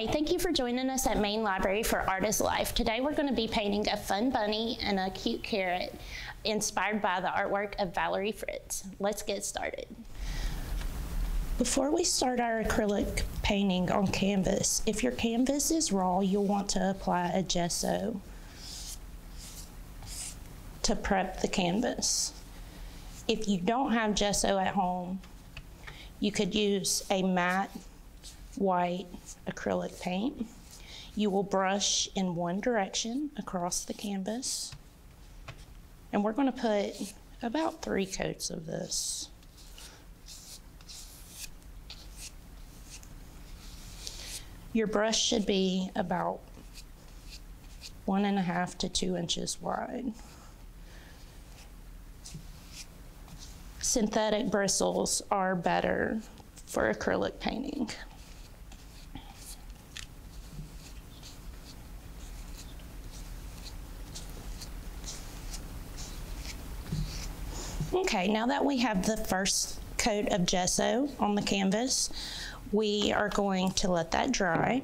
Hey, thank you for joining us at Main Library for Art is Life. Today we're going to be painting a fun bunny and a cute carrot inspired by the artwork of Valerie Fritz. Let's get started. Before we start our acrylic painting on canvas, if your canvas is raw, you'll want to apply a gesso to prep the canvas. If you don't have gesso at home, you could use a matte white acrylic paint. You will brush in one direction across the canvas. And we're going to put about three coats of this. Your brush should be about one and a half to two inches wide. Synthetic bristles are better for acrylic painting. Okay, now that we have the first coat of gesso on the canvas, we are going to let that dry.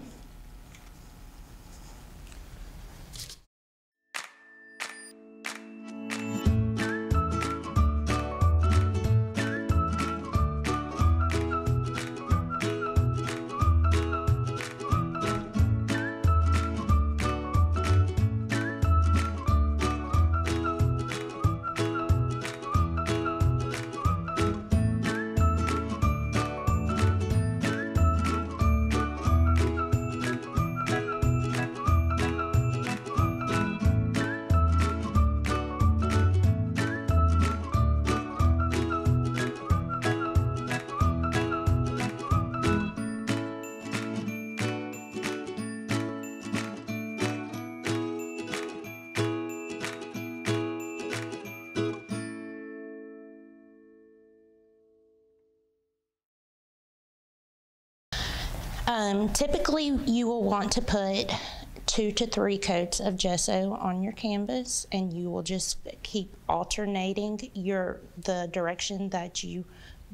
Um, typically, you will want to put two to three coats of gesso on your canvas and you will just keep alternating your the direction that you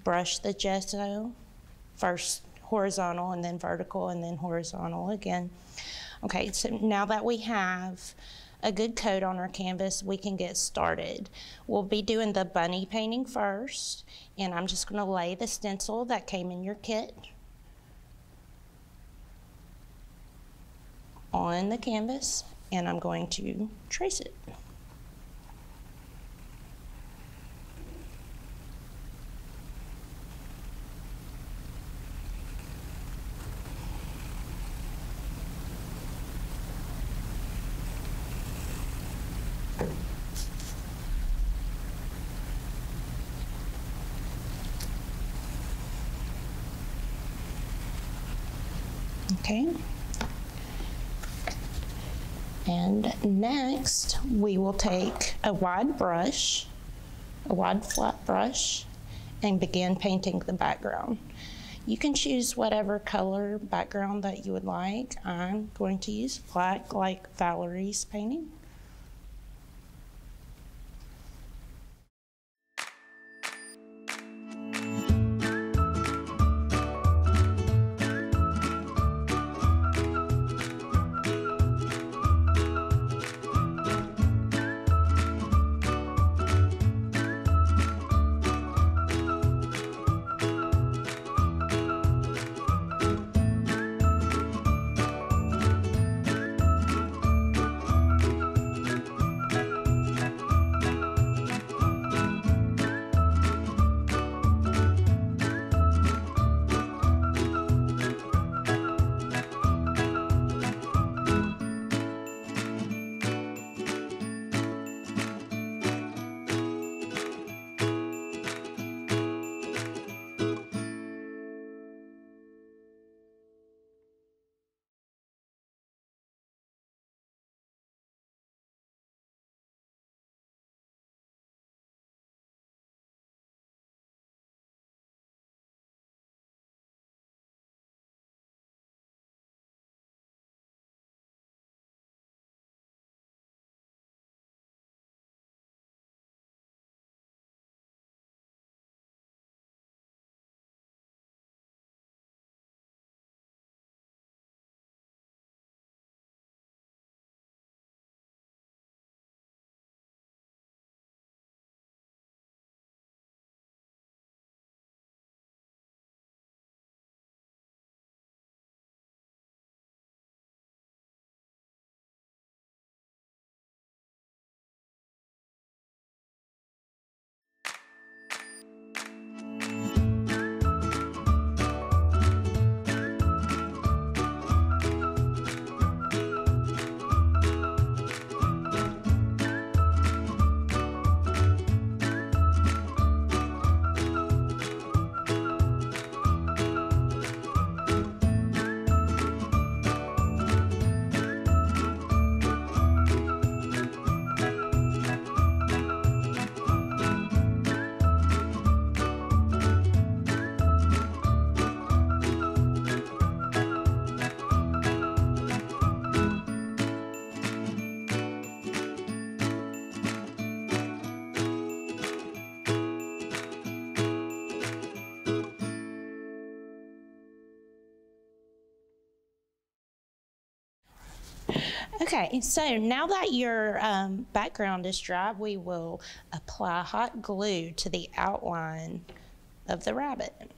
brush the gesso. First horizontal and then vertical and then horizontal again. Okay so now that we have a good coat on our canvas we can get started. We'll be doing the bunny painting first and I'm just going to lay the stencil that came in your kit on the canvas and I'm going to trace it. Okay. And next, we will take a wide brush, a wide flat brush, and begin painting the background. You can choose whatever color background that you would like. I'm going to use black like Valerie's painting. Okay, so now that your um, background is dry, we will apply hot glue to the outline of the rabbit.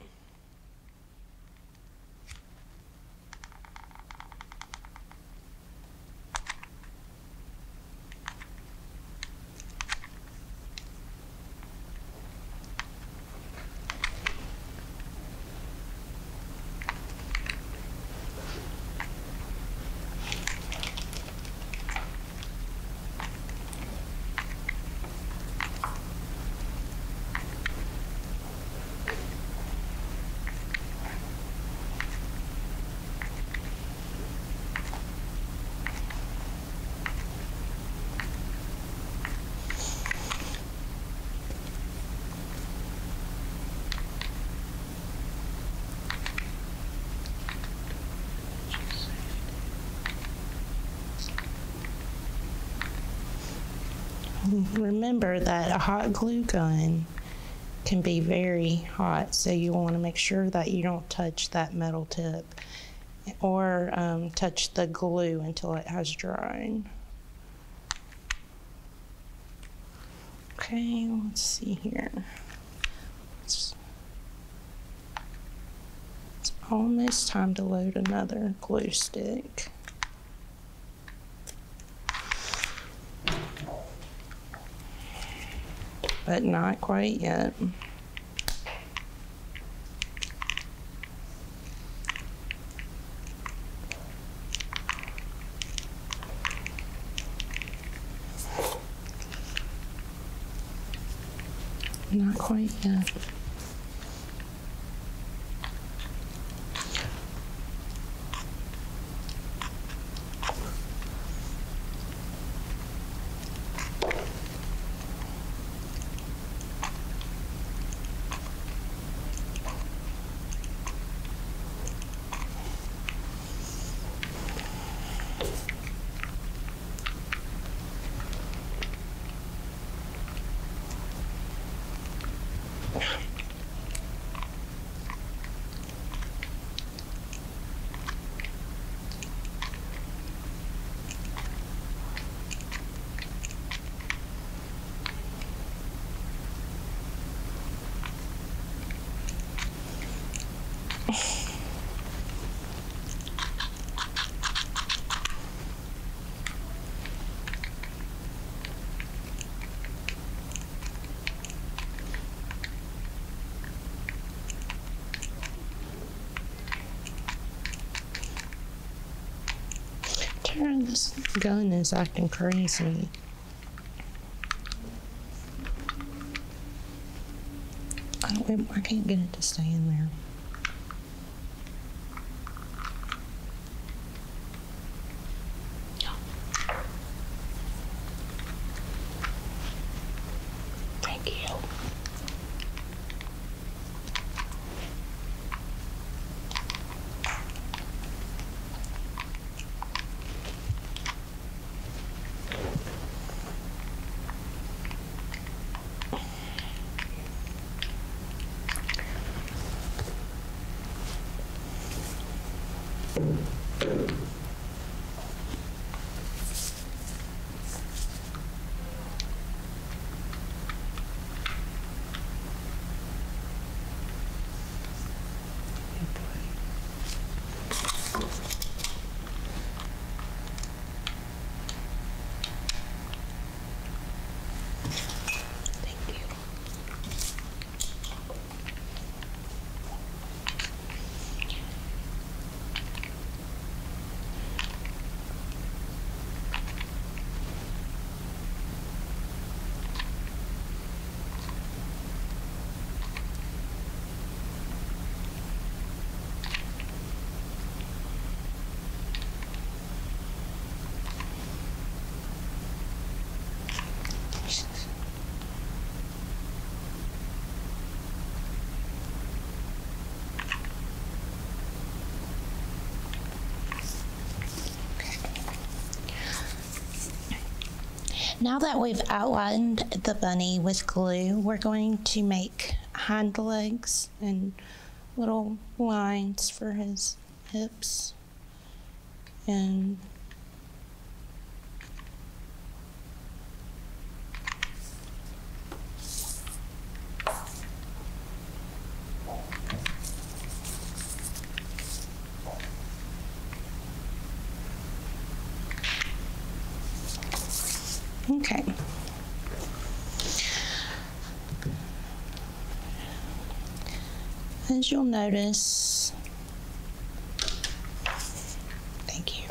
Remember that a hot glue gun can be very hot, so you want to make sure that you don't touch that metal tip or um, touch the glue until it has dried. Okay, let's see here. It's, it's almost time to load another glue stick. But not quite yet. Not quite yet. This gun is acting crazy. I don't. I can't get it to stay in there. Thank you. Thank Now that we've outlined the bunny with glue, we're going to make hind legs and little lines for his hips and Okay. You'll notice, thank you.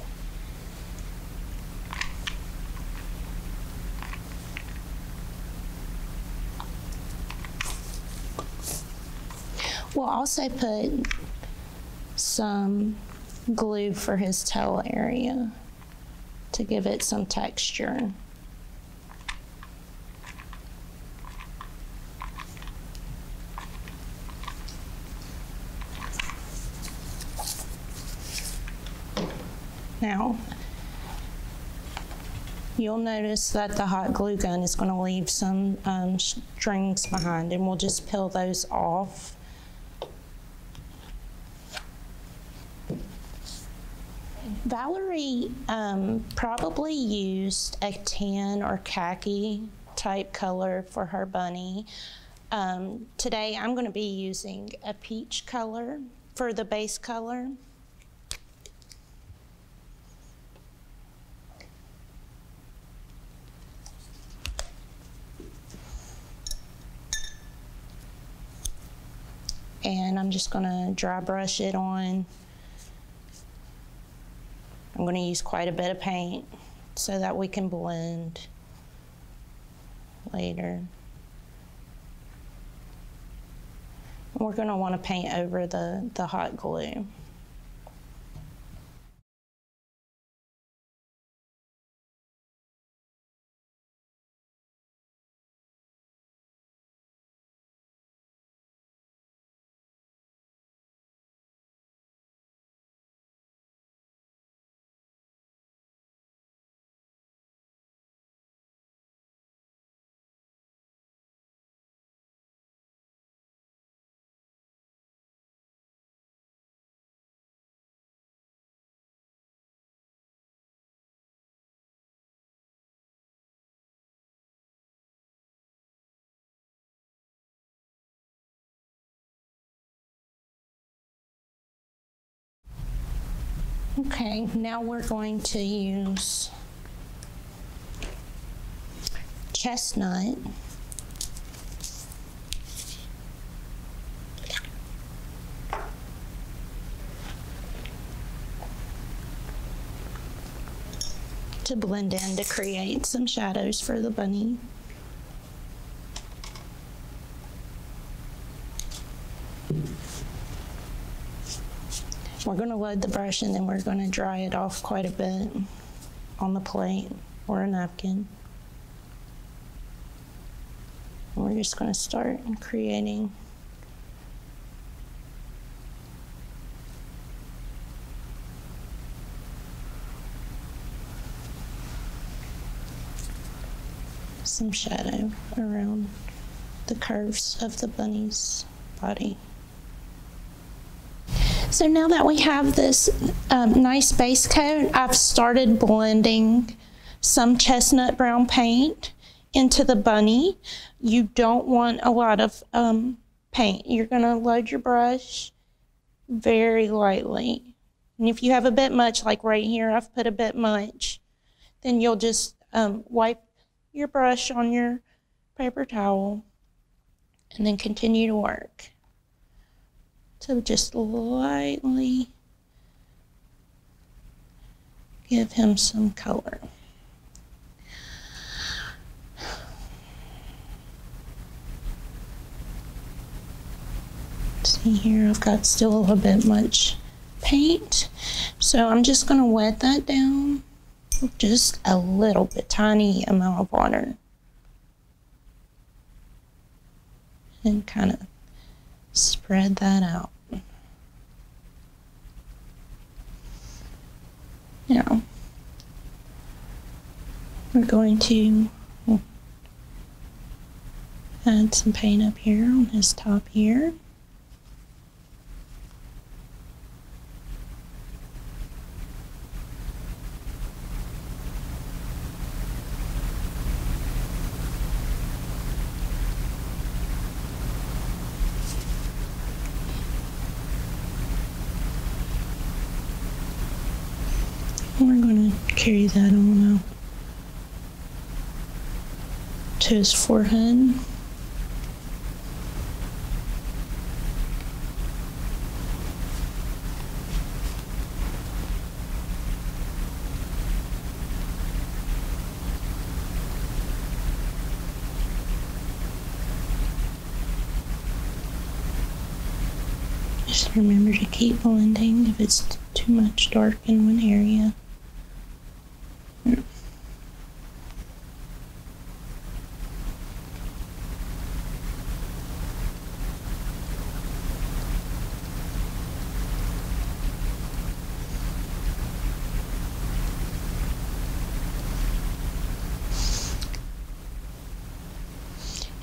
We'll also put some glue for his tail area to give it some texture. Now, you'll notice that the hot glue gun is going to leave some um, strings behind, and we'll just peel those off. Valerie um, probably used a tan or khaki type color for her bunny. Um, today I'm going to be using a peach color for the base color. And I'm just going to dry brush it on. I'm going to use quite a bit of paint so that we can blend later. We're going to want to paint over the, the hot glue. Okay, now we're going to use chestnut. to blend in to create some shadows for the bunny. We're going to load the brush and then we're going to dry it off quite a bit on the plate or a napkin. And we're just going to start creating some shadow around the curves of the bunny's body. So now that we have this um, nice base coat, I've started blending some chestnut brown paint into the bunny. You don't want a lot of um, paint. You're going to load your brush very lightly. And if you have a bit much, like right here, I've put a bit much, then you'll just um, wipe your brush on your paper towel and then continue to work. So just lightly give him some color. See here, I've got still a little bit much paint. So I'm just going to wet that down with just a little bit, tiny amount of water. And kind of spread that out. Now, we're going to add some paint up here on his top here. We're going to carry that on out to his forehead. Just remember to keep blending if it's too much dark in one area.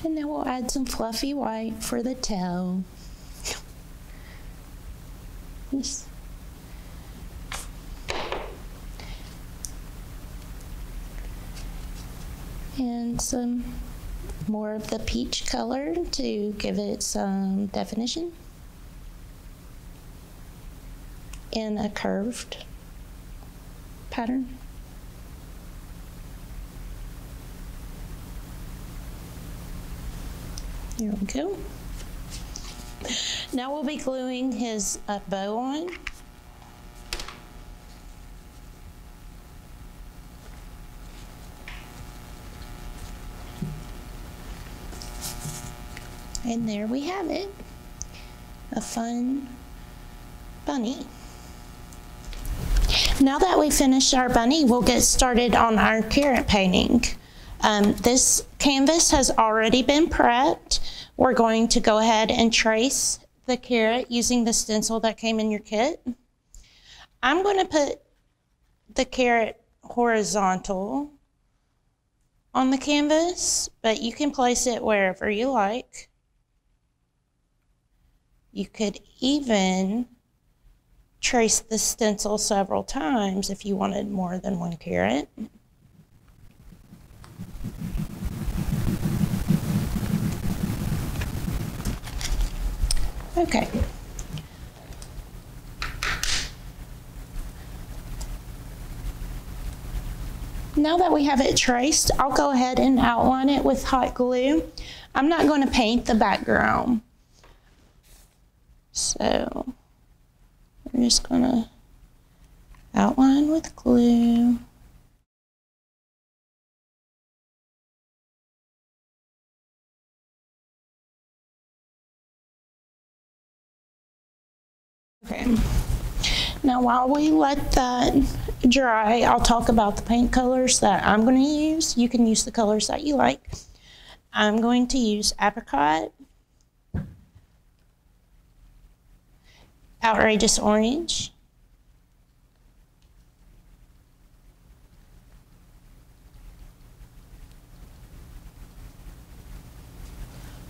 And then we'll add some fluffy white for the toe. Yes. And some more of the peach color to give it some definition. In a curved pattern. Here we go. Now we'll be gluing his uh, bow on. And there we have it. A fun bunny. Now that we finished our bunny, we'll get started on our carrot painting. Um, this canvas has already been prepped. We're going to go ahead and trace the carrot using the stencil that came in your kit. I'm going to put the carrot horizontal on the canvas, but you can place it wherever you like. You could even trace the stencil several times if you wanted more than one carrot. Okay. Now that we have it traced, I'll go ahead and outline it with hot glue. I'm not going to paint the background. So we're just going to outline with glue. Okay. Now while we let that dry, I'll talk about the paint colors that I'm going to use. You can use the colors that you like. I'm going to use apricot, outrageous orange,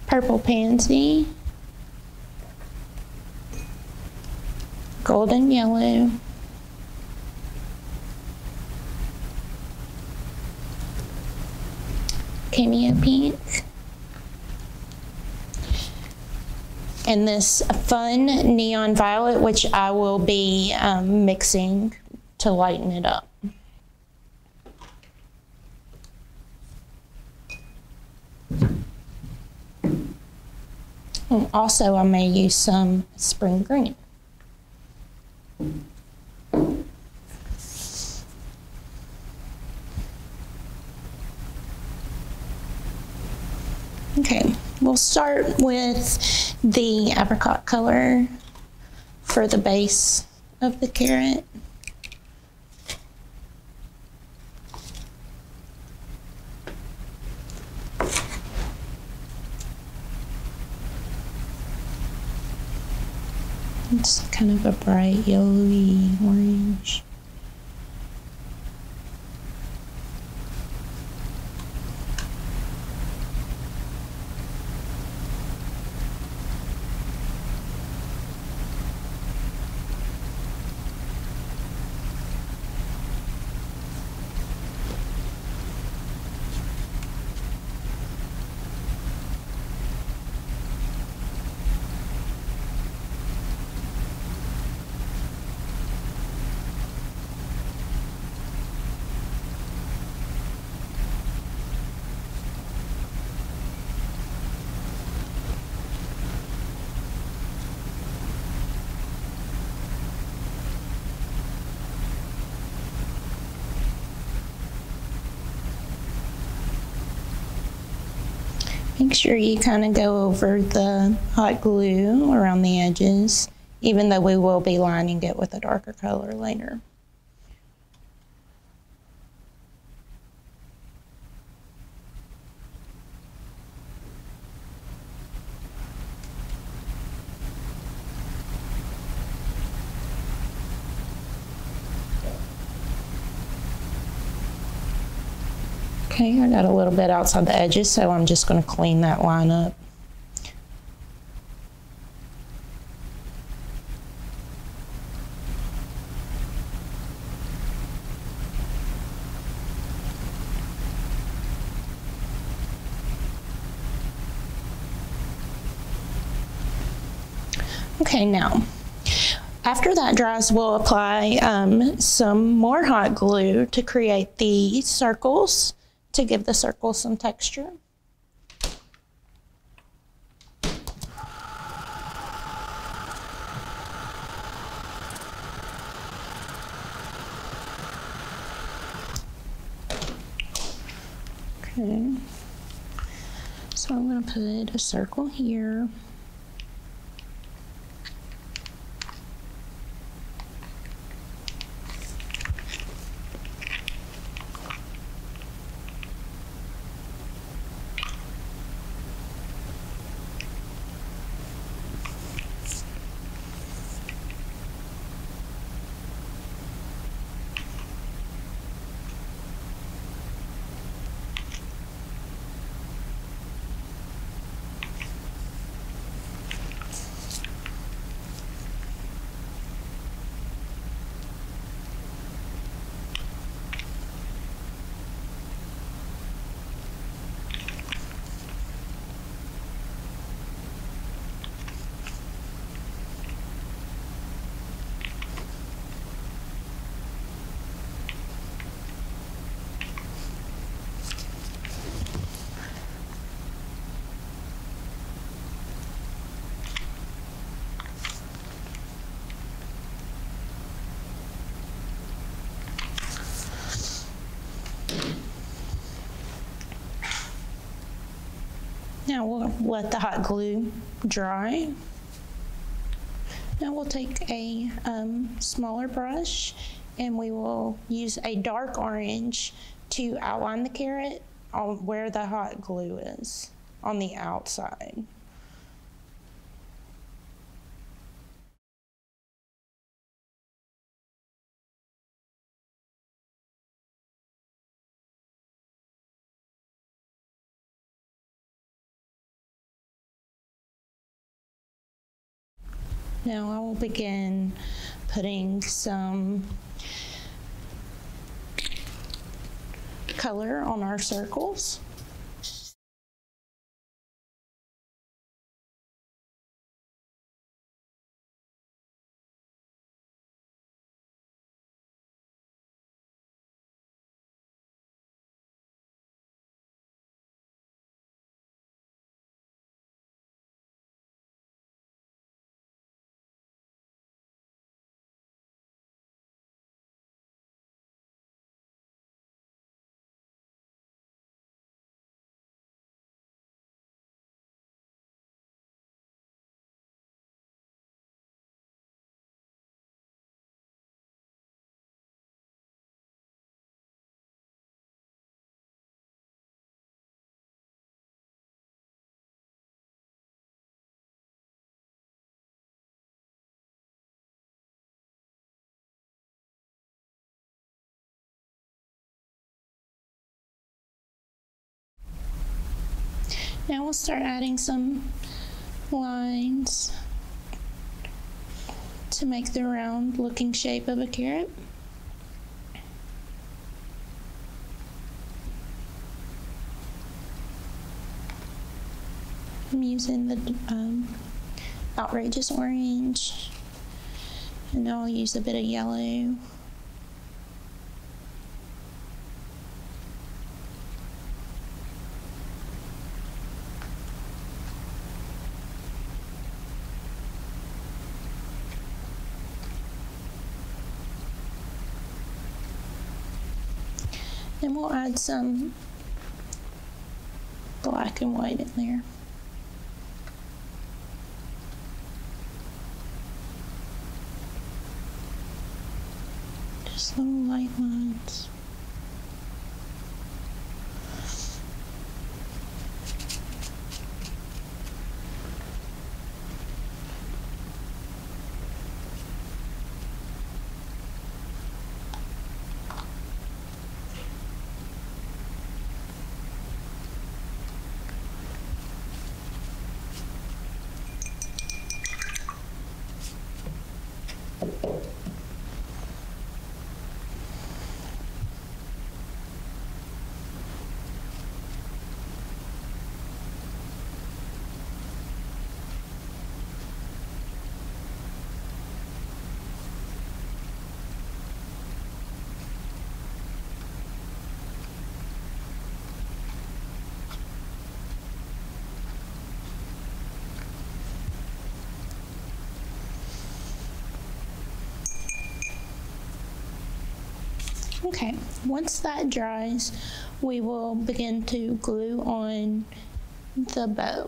purple pansy, golden yellow, cameo pink, and this fun neon violet, which I will be um, mixing to lighten it up. And also, I may use some spring green. Okay, we'll start with the apricot color for the base of the carrot. It's kind of a bright yellowy orange. Make sure you kind of go over the hot glue around the edges, even though we will be lining it with a darker color later. Okay, I got a little bit outside the edges, so I'm just going to clean that line up. Okay, now, after that dries, we'll apply um, some more hot glue to create the circles to give the circle some texture. Okay, so I'm going to put a circle here. Now we'll let the hot glue dry. Now we'll take a um, smaller brush and we will use a dark orange to outline the carrot on where the hot glue is on the outside. Now I will begin putting some color on our circles. Now we'll start adding some lines to make the round looking shape of a carrot. I'm using the um, outrageous orange and I'll use a bit of yellow. We'll add some black and white in there. Just little light lines. Okay, once that dries, we will begin to glue on the bow.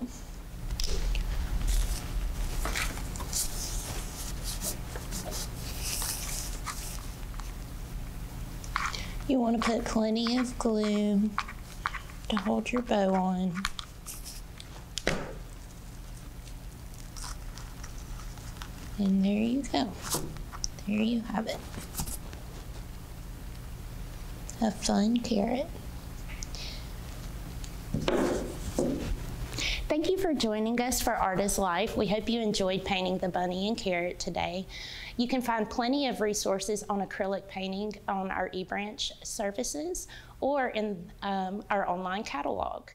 You want to put plenty of glue to hold your bow on. And there you go. There you have it. A fun carrot. Thank you for joining us for Art is Life. We hope you enjoyed painting the bunny and carrot today. You can find plenty of resources on acrylic painting on our eBranch services or in um, our online catalog.